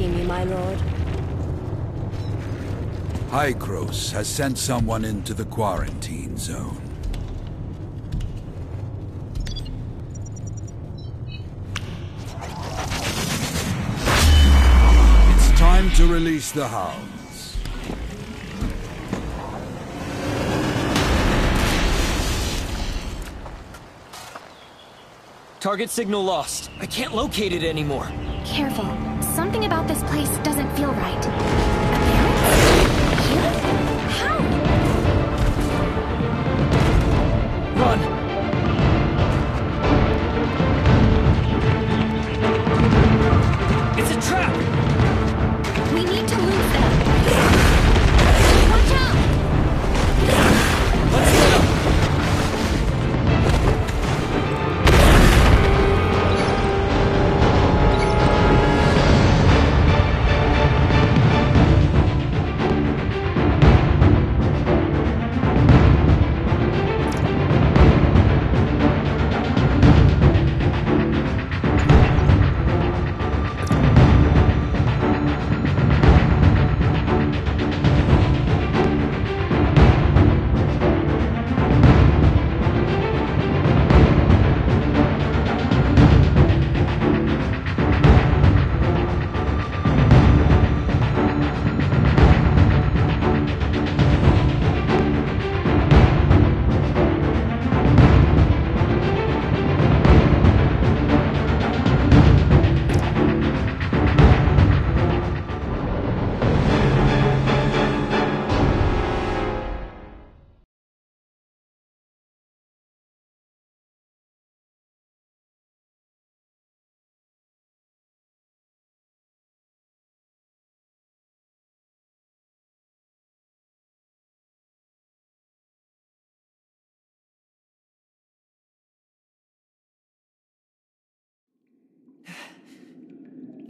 see me, my lord. Hykros has sent someone into the quarantine zone. It's time to release the hounds. Target signal lost. I can't locate it anymore. Careful. Something about this place doesn't feel right. Appearance? Here? How?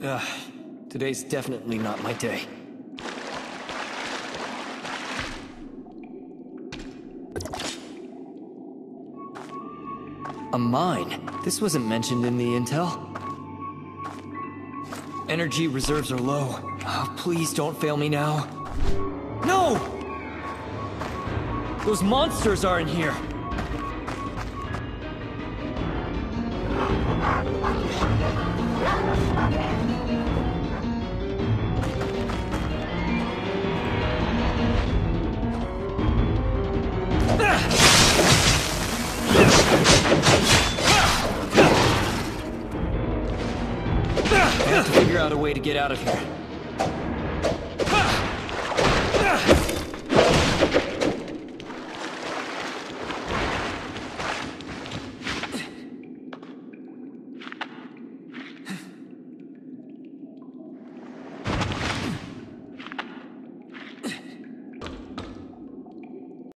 Ugh, today's definitely not my day. A mine? This wasn't mentioned in the intel. Energy reserves are low. Oh, please don't fail me now. No! Those monsters are in here! Figure out a way to get out of here.